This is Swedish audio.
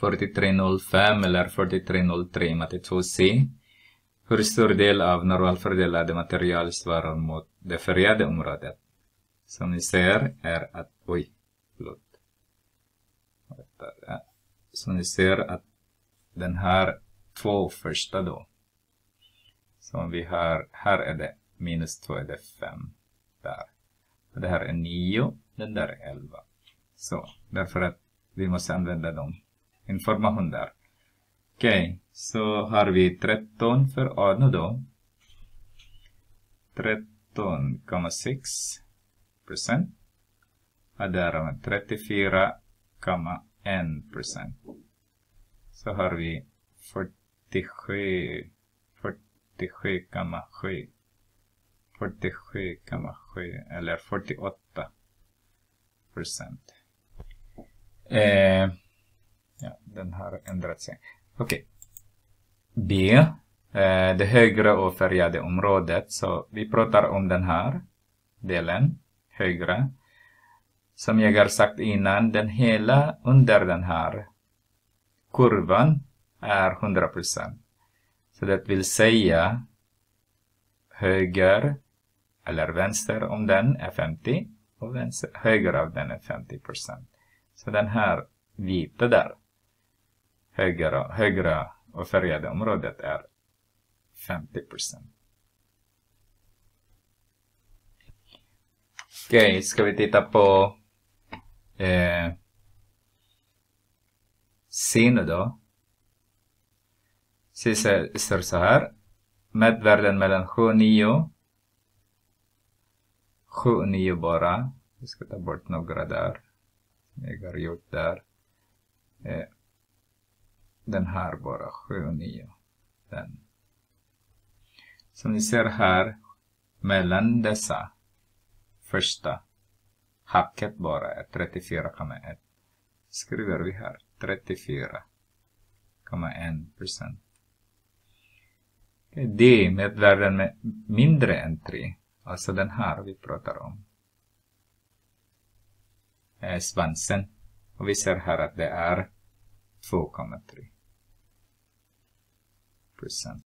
4305 eller 4303 matte 2C. Hur stor del av normalfördelade material svarar mot det färgade området? Som ni ser är att, oj, förlåt. Som ni ser att den här två första då. Som vi har, här är det minus 2 är det 5 där. Och det här är 9, den där är 11. Så, därför att vi måste använda dem. Information där. Okej, okay, så har vi 13 för A nu då. 13,6 procent. Och där har vi 34,1 procent. Så har vi 47, 47,7 47,7 eller 48 procent. Eh, den har ändrat sig. Okej. Okay. B. Eh, det högre och färgade området. Så vi pratar om den här delen. Högre. Som jag har sagt innan, den hela under den här kurvan är 100%. Så det vill säga höger eller vänster om den är 50 och vänster, höger av den är 50% Så den här vita där, högra, högra och färgade området är 50 Okej, okay, ska vi titta på eh, C nu då. C står så här. Mätvärden mellan 7 och 9 7 och 9 bara. Vi ska ta bort några där. Jag har gjort där. Eh, den här bara, 7 och 9. Den. Som ni ser här, mellan dessa första hacket bara är 34,1. Skriver vi här 34,1 procent. D med värden med mindre än 3 Alltså den här vi pratar om. Är svansen. Och vi ser här att det är 2,3 procent.